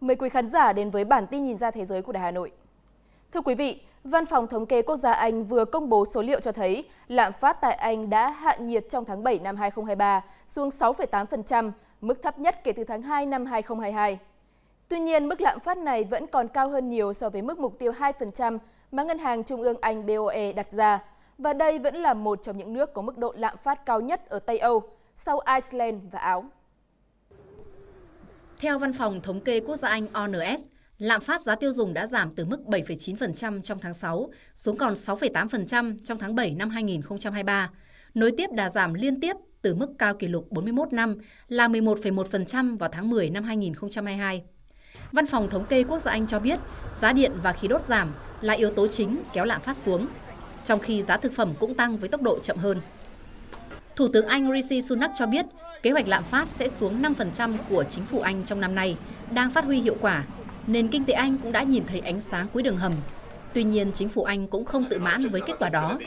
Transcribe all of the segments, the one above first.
Mời quý khán giả đến với bản tin nhìn ra thế giới của Đài Hà Nội. Thưa quý vị, Văn phòng Thống kê Quốc gia Anh vừa công bố số liệu cho thấy lạm phát tại Anh đã hạ nhiệt trong tháng 7 năm 2023 xuống 6,8%, mức thấp nhất kể từ tháng 2 năm 2022. Tuy nhiên, mức lạm phát này vẫn còn cao hơn nhiều so với mức mục tiêu 2% mà Ngân hàng Trung ương Anh BOE đặt ra, và đây vẫn là một trong những nước có mức độ lạm phát cao nhất ở Tây Âu, sau Iceland và Áo. Theo Văn phòng Thống kê Quốc gia Anh ONS, lạm phát giá tiêu dùng đã giảm từ mức 7,9% trong tháng 6 xuống còn 6,8% trong tháng 7 năm 2023, nối tiếp đà giảm liên tiếp từ mức cao kỷ lục 41 năm là 11,1% vào tháng 10 năm 2022. Văn phòng Thống kê Quốc gia Anh cho biết giá điện và khí đốt giảm là yếu tố chính kéo lạm phát xuống, trong khi giá thực phẩm cũng tăng với tốc độ chậm hơn. Thủ tướng Anh Rishi Sunak cho biết kế hoạch lạm phát sẽ xuống 5% của chính phủ Anh trong năm nay đang phát huy hiệu quả, nền kinh tế Anh cũng đã nhìn thấy ánh sáng cuối đường hầm. Tuy nhiên, chính phủ Anh cũng không tự mãn với kết quả đó.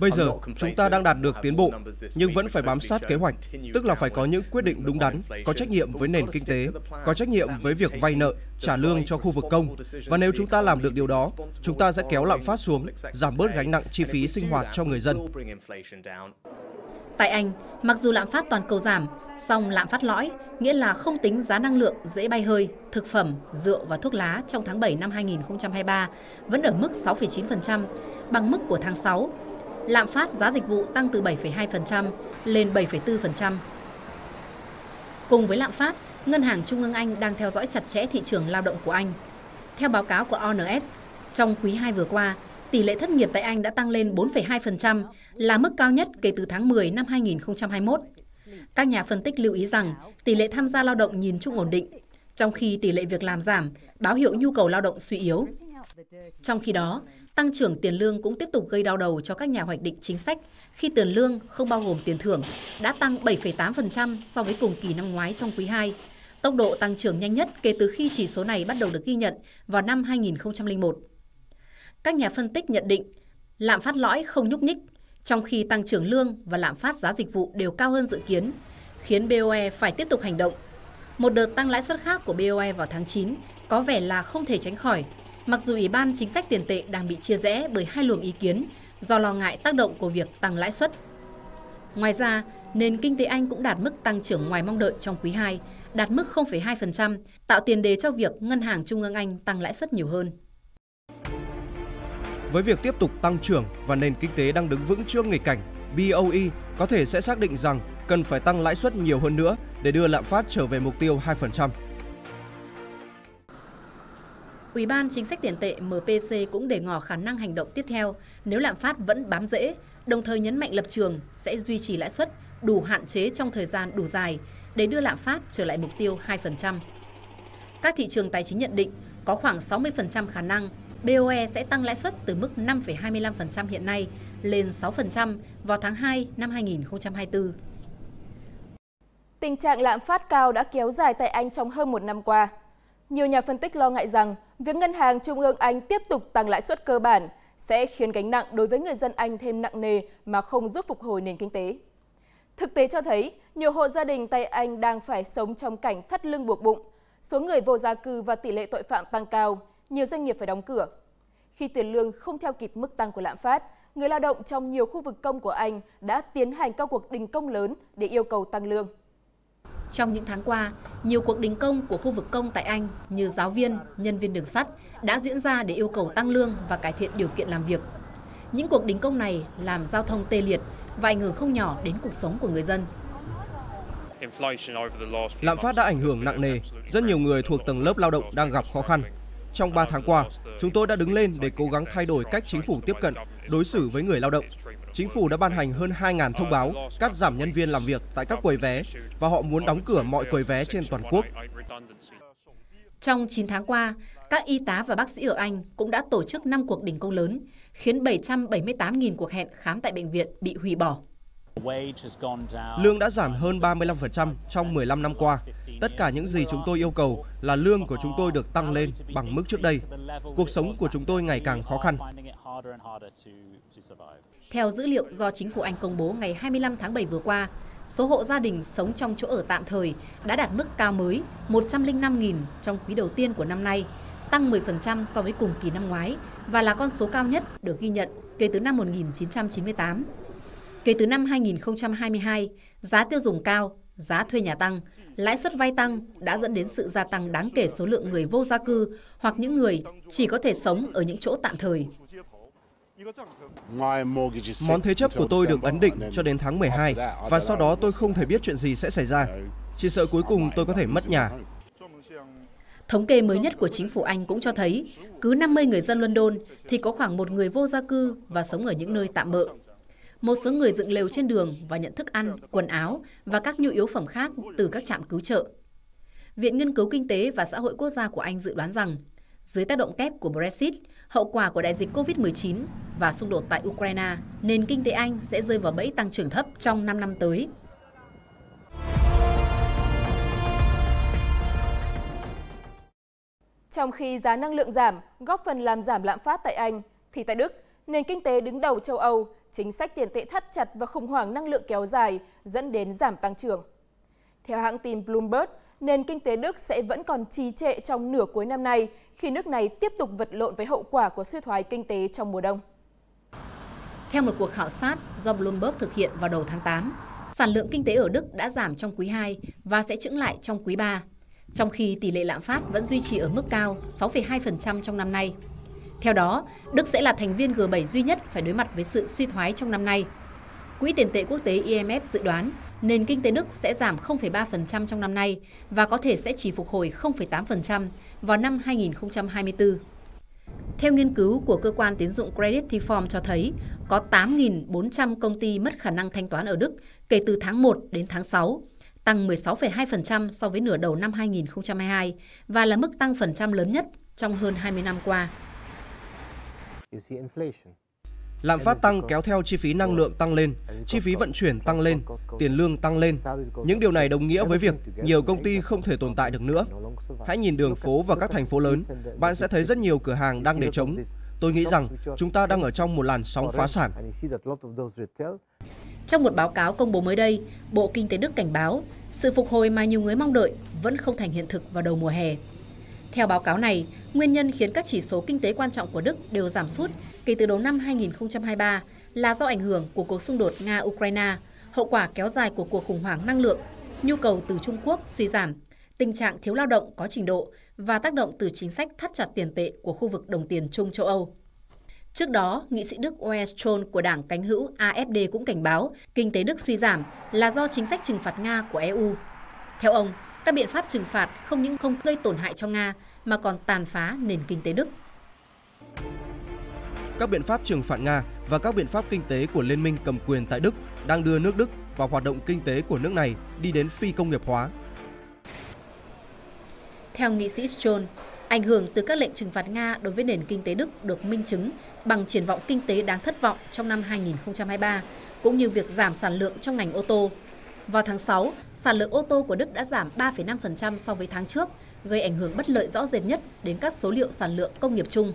Bây giờ, chúng ta đang đạt được tiến bộ, nhưng vẫn phải bám sát kế hoạch, tức là phải có những quyết định đúng đắn, có trách nhiệm với nền kinh tế, có trách nhiệm với việc vay nợ, trả lương cho khu vực công. Và nếu chúng ta làm được điều đó, chúng ta sẽ kéo lạm phát xuống, giảm bớt gánh nặng chi phí sinh hoạt cho người dân. Tại Anh, mặc dù lạm phát toàn cầu giảm, song lạm phát lõi, nghĩa là không tính giá năng lượng dễ bay hơi, thực phẩm, rượu và thuốc lá trong tháng 7 năm 2023 vẫn ở mức 6,9%, bằng mức của tháng 6. Lạm phát giá dịch vụ tăng từ 7,2% lên 7,4%. Cùng với lạm phát, Ngân hàng Trung ương Anh đang theo dõi chặt chẽ thị trường lao động của Anh. Theo báo cáo của ONS, trong quý 2 vừa qua, tỷ lệ thất nghiệp tại Anh đã tăng lên 4,2%, là mức cao nhất kể từ tháng 10 năm 2021. Các nhà phân tích lưu ý rằng tỷ lệ tham gia lao động nhìn chung ổn định, trong khi tỷ lệ việc làm giảm, báo hiệu nhu cầu lao động suy yếu. Trong khi đó, tăng trưởng tiền lương cũng tiếp tục gây đau đầu cho các nhà hoạch định chính sách khi tiền lương không bao gồm tiền thưởng đã tăng 7,8% so với cùng kỳ năm ngoái trong quý 2, tốc độ tăng trưởng nhanh nhất kể từ khi chỉ số này bắt đầu được ghi nhận vào năm 2001. Các nhà phân tích nhận định lạm phát lõi không nhúc nhích, trong khi tăng trưởng lương và lạm phát giá dịch vụ đều cao hơn dự kiến, khiến BOE phải tiếp tục hành động. Một đợt tăng lãi suất khác của BOE vào tháng 9 có vẻ là không thể tránh khỏi, mặc dù Ủy ban Chính sách Tiền tệ đang bị chia rẽ bởi hai luồng ý kiến do lo ngại tác động của việc tăng lãi suất. Ngoài ra, nền kinh tế Anh cũng đạt mức tăng trưởng ngoài mong đợi trong quý 2, đạt mức 0,2%, tạo tiền đề cho việc Ngân hàng Trung ương Anh tăng lãi suất nhiều hơn. Với việc tiếp tục tăng trưởng và nền kinh tế đang đứng vững trước nghịch cảnh, BOE có thể sẽ xác định rằng cần phải tăng lãi suất nhiều hơn nữa để đưa lạm phát trở về mục tiêu 2%. Ủy ban Chính sách tiền tệ MPC cũng để ngỏ khả năng hành động tiếp theo nếu lạm phát vẫn bám rễ, đồng thời nhấn mạnh lập trường sẽ duy trì lãi suất đủ hạn chế trong thời gian đủ dài để đưa lạm phát trở lại mục tiêu 2%. Các thị trường tài chính nhận định có khoảng 60% khả năng BOE sẽ tăng lãi suất từ mức 5,25% hiện nay lên 6% vào tháng 2 năm 2024. Tình trạng lạm phát cao đã kéo dài tại Anh trong hơn một năm qua. Nhiều nhà phân tích lo ngại rằng việc Ngân hàng Trung ương Anh tiếp tục tăng lãi suất cơ bản sẽ khiến gánh nặng đối với người dân Anh thêm nặng nề mà không giúp phục hồi nền kinh tế. Thực tế cho thấy, nhiều hộ gia đình tại Anh đang phải sống trong cảnh thắt lưng buộc bụng. Số người vô gia cư và tỷ lệ tội phạm tăng cao, nhiều doanh nghiệp phải đóng cửa. Khi tiền lương không theo kịp mức tăng của lạm phát, người lao động trong nhiều khu vực công của Anh đã tiến hành các cuộc đình công lớn để yêu cầu tăng lương. Trong những tháng qua, nhiều cuộc đình công của khu vực công tại Anh như giáo viên, nhân viên đường sắt đã diễn ra để yêu cầu tăng lương và cải thiện điều kiện làm việc. Những cuộc đình công này làm giao thông tê liệt và ảnh hưởng không nhỏ đến cuộc sống của người dân. Lạm phát đã ảnh hưởng nặng nề, rất nhiều người thuộc tầng lớp lao động đang gặp khó khăn. Trong 3 tháng qua, chúng tôi đã đứng lên để cố gắng thay đổi cách chính phủ tiếp cận, đối xử với người lao động. Chính phủ đã ban hành hơn 2.000 thông báo cắt giảm nhân viên làm việc tại các quầy vé và họ muốn đóng cửa mọi quầy vé trên toàn quốc. Trong 9 tháng qua, các y tá và bác sĩ ở Anh cũng đã tổ chức 5 cuộc đình công lớn, khiến 778.000 cuộc hẹn khám tại bệnh viện bị hủy bỏ. Lương đã giảm hơn 35% trong 15 năm qua. Tất cả những gì chúng tôi yêu cầu là lương của chúng tôi được tăng lên bằng mức trước đây. Cuộc sống của chúng tôi ngày càng khó khăn. Theo dữ liệu do chính phủ Anh công bố ngày 25 tháng 7 vừa qua, số hộ gia đình sống trong chỗ ở tạm thời đã đạt mức cao mới 105.000 trong quý đầu tiên của năm nay, tăng 10% so với cùng kỳ năm ngoái và là con số cao nhất được ghi nhận kể từ năm 1998. Kể từ năm 2022, giá tiêu dùng cao, giá thuê nhà tăng, lãi suất vay tăng đã dẫn đến sự gia tăng đáng kể số lượng người vô gia cư hoặc những người chỉ có thể sống ở những chỗ tạm thời. Món thế chấp của tôi được ấn định cho đến tháng 12 và sau đó tôi không thể biết chuyện gì sẽ xảy ra. Chỉ sợ cuối cùng tôi có thể mất nhà. Thống kê mới nhất của chính phủ Anh cũng cho thấy, cứ 50 người dân London thì có khoảng một người vô gia cư và sống ở những nơi tạm bợ. Một số người dựng lều trên đường và nhận thức ăn, quần áo và các nhu yếu phẩm khác từ các trạm cứu trợ. Viện Nghiên cứu Kinh tế và Xã hội Quốc gia của Anh dự đoán rằng, dưới tác động kép của Brexit, hậu quả của đại dịch COVID-19 và xung đột tại Ukraine, nền kinh tế Anh sẽ rơi vào bẫy tăng trưởng thấp trong 5 năm tới. Trong khi giá năng lượng giảm, góp phần làm giảm lạm phát tại Anh, thì tại Đức, nền kinh tế đứng đầu châu Âu, chính sách tiền tệ thắt chặt và khủng hoảng năng lượng kéo dài dẫn đến giảm tăng trưởng. Theo hãng tin Bloomberg, nền kinh tế Đức sẽ vẫn còn trì trệ trong nửa cuối năm nay khi nước này tiếp tục vật lộn với hậu quả của suy thoái kinh tế trong mùa đông. Theo một cuộc khảo sát do Bloomberg thực hiện vào đầu tháng 8, sản lượng kinh tế ở Đức đã giảm trong quý 2 và sẽ chững lại trong quý 3, trong khi tỷ lệ lạm phát vẫn duy trì ở mức cao 6,2% trong năm nay. Theo đó, Đức sẽ là thành viên G7 duy nhất phải đối mặt với sự suy thoái trong năm nay. Quỹ tiền tệ quốc tế IMF dự đoán nền kinh tế Đức sẽ giảm 0,3% trong năm nay và có thể sẽ chỉ phục hồi 0,8% vào năm 2024. Theo nghiên cứu của cơ quan tín dụng Credit Reform cho thấy, có 8.400 công ty mất khả năng thanh toán ở Đức kể từ tháng 1 đến tháng 6, tăng 16,2% so với nửa đầu năm 2022 và là mức tăng phần trăm lớn nhất trong hơn 20 năm qua. Lạm phát tăng kéo theo chi phí năng lượng tăng lên, chi phí vận chuyển tăng lên, tiền lương tăng lên. Những điều này đồng nghĩa với việc nhiều công ty không thể tồn tại được nữa. Hãy nhìn đường phố và các thành phố lớn, bạn sẽ thấy rất nhiều cửa hàng đang để trống. Tôi nghĩ rằng chúng ta đang ở trong một làn sóng phá sản. Trong một báo cáo công bố mới đây, Bộ Kinh tế Đức cảnh báo sự phục hồi mà nhiều người mong đợi vẫn không thành hiện thực vào đầu mùa hè. Theo báo cáo này, nguyên nhân khiến các chỉ số kinh tế quan trọng của Đức đều giảm sút kể từ đầu năm 2023 là do ảnh hưởng của cuộc xung đột Nga-Ukraine, hậu quả kéo dài của cuộc khủng hoảng năng lượng, nhu cầu từ Trung Quốc suy giảm, tình trạng thiếu lao động có trình độ và tác động từ chính sách thắt chặt tiền tệ của khu vực đồng tiền chung châu Âu. Trước đó, nghị sĩ Đức Oestrol của đảng cánh hữu AFD cũng cảnh báo kinh tế Đức suy giảm là do chính sách trừng phạt Nga của EU. Theo ông, các biện pháp trừng phạt không những không gây tổn hại cho Nga mà còn tàn phá nền kinh tế Đức. Các biện pháp trừng phạt Nga và các biện pháp kinh tế của Liên minh cầm quyền tại Đức đang đưa nước Đức vào hoạt động kinh tế của nước này đi đến phi công nghiệp hóa. Theo nghị sĩ Stone, ảnh hưởng từ các lệnh trừng phạt Nga đối với nền kinh tế Đức được minh chứng bằng triển vọng kinh tế đáng thất vọng trong năm 2023, cũng như việc giảm sản lượng trong ngành ô tô vào tháng 6, sản lượng ô tô của Đức đã giảm 3,5% so với tháng trước, gây ảnh hưởng bất lợi rõ rệt nhất đến các số liệu sản lượng công nghiệp chung.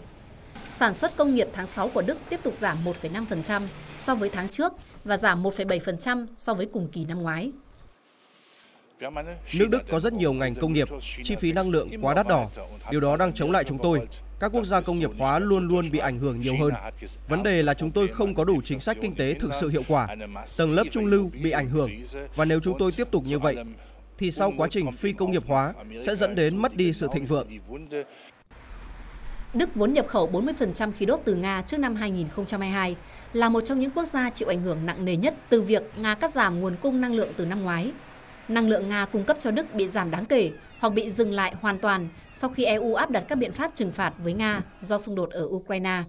Sản xuất công nghiệp tháng 6 của Đức tiếp tục giảm 1,5% so với tháng trước và giảm 1,7% so với cùng kỳ năm ngoái. Nước Đức có rất nhiều ngành công nghiệp, chi phí năng lượng quá đắt đỏ. Điều đó đang chống lại chúng tôi. Các quốc gia công nghiệp hóa luôn luôn bị ảnh hưởng nhiều hơn. Vấn đề là chúng tôi không có đủ chính sách kinh tế thực sự hiệu quả. Tầng lớp trung lưu bị ảnh hưởng. Và nếu chúng tôi tiếp tục như vậy, thì sau quá trình phi công nghiệp hóa sẽ dẫn đến mất đi sự thịnh vượng. Đức vốn nhập khẩu 40% khí đốt từ Nga trước năm 2022, là một trong những quốc gia chịu ảnh hưởng nặng nề nhất từ việc Nga cắt giảm nguồn cung năng lượng từ năm ngoái. Năng lượng Nga cung cấp cho Đức bị giảm đáng kể hoặc bị dừng lại hoàn toàn sau khi EU áp đặt các biện pháp trừng phạt với Nga do xung đột ở Ukraine.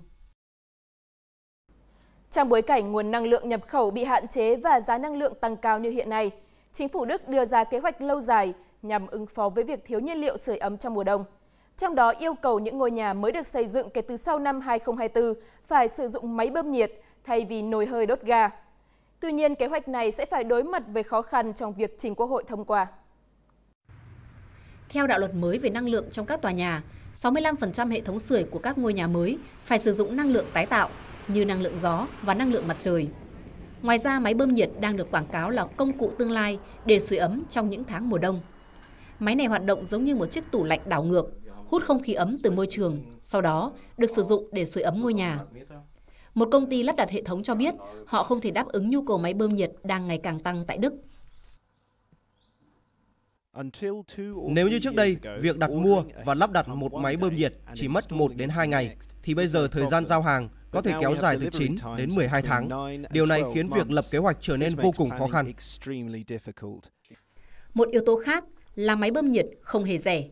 Trong bối cảnh nguồn năng lượng nhập khẩu bị hạn chế và giá năng lượng tăng cao như hiện nay, chính phủ Đức đưa ra kế hoạch lâu dài nhằm ứng phó với việc thiếu nhiên liệu sưởi ấm trong mùa đông. Trong đó yêu cầu những ngôi nhà mới được xây dựng kể từ sau năm 2024 phải sử dụng máy bơm nhiệt thay vì nồi hơi đốt ga. Tuy nhiên, kế hoạch này sẽ phải đối mặt với khó khăn trong việc trình Quốc hội thông qua. Theo đạo luật mới về năng lượng trong các tòa nhà, 65% hệ thống sưởi của các ngôi nhà mới phải sử dụng năng lượng tái tạo như năng lượng gió và năng lượng mặt trời. Ngoài ra, máy bơm nhiệt đang được quảng cáo là công cụ tương lai để sưởi ấm trong những tháng mùa đông. Máy này hoạt động giống như một chiếc tủ lạnh đảo ngược, hút không khí ấm từ môi trường, sau đó được sử dụng để sưởi ấm ngôi nhà. Một công ty lắp đặt hệ thống cho biết họ không thể đáp ứng nhu cầu máy bơm nhiệt đang ngày càng tăng tại Đức. Nếu như trước đây, việc đặt mua và lắp đặt một máy bơm nhiệt chỉ mất 1 đến 2 ngày, thì bây giờ thời gian giao hàng có thể kéo dài từ 9 đến 12 tháng. Điều này khiến việc lập kế hoạch trở nên vô cùng khó khăn. Một yếu tố khác là máy bơm nhiệt không hề rẻ.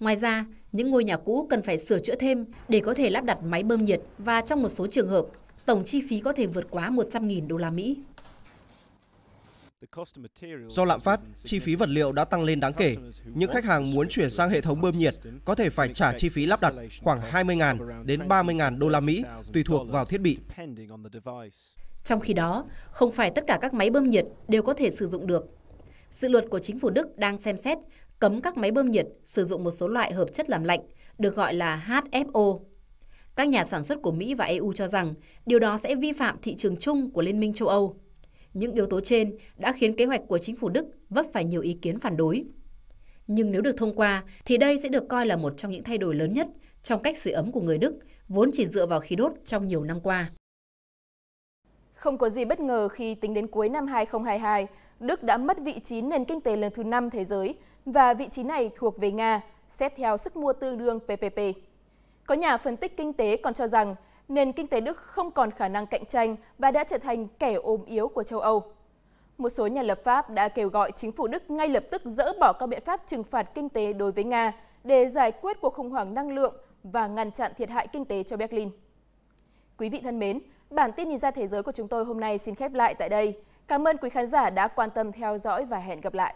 Ngoài ra, những ngôi nhà cũ cần phải sửa chữa thêm để có thể lắp đặt máy bơm nhiệt và trong một số trường hợp, tổng chi phí có thể vượt quá 100.000 đô la Mỹ. Do lạm phát, chi phí vật liệu đã tăng lên đáng kể. Những khách hàng muốn chuyển sang hệ thống bơm nhiệt có thể phải trả chi phí lắp đặt khoảng 20.000 đến 30.000 đô la Mỹ tùy thuộc vào thiết bị. Trong khi đó, không phải tất cả các máy bơm nhiệt đều có thể sử dụng được. Dự luật của chính phủ Đức đang xem xét cấm các máy bơm nhiệt sử dụng một số loại hợp chất làm lạnh, được gọi là HFO. Các nhà sản xuất của Mỹ và EU cho rằng điều đó sẽ vi phạm thị trường chung của Liên minh châu Âu. Những yếu tố trên đã khiến kế hoạch của chính phủ Đức vấp phải nhiều ý kiến phản đối. Nhưng nếu được thông qua, thì đây sẽ được coi là một trong những thay đổi lớn nhất trong cách sưởi ấm của người Đức, vốn chỉ dựa vào khí đốt trong nhiều năm qua. Không có gì bất ngờ khi tính đến cuối năm 2022, Đức đã mất vị trí nền kinh tế lớn thứ 5 thế giới và vị trí này thuộc về Nga, xét theo sức mua tương đương PPP. Có nhà phân tích kinh tế còn cho rằng nền kinh tế Đức không còn khả năng cạnh tranh và đã trở thành kẻ ôm yếu của châu Âu. Một số nhà lập pháp đã kêu gọi chính phủ Đức ngay lập tức dỡ bỏ các biện pháp trừng phạt kinh tế đối với Nga để giải quyết cuộc khủng hoảng năng lượng và ngăn chặn thiệt hại kinh tế cho Berlin. Quý vị thân mến, bản tin nhìn ra thế giới của chúng tôi hôm nay xin khép lại tại đây. Cảm ơn quý khán giả đã quan tâm theo dõi và hẹn gặp lại.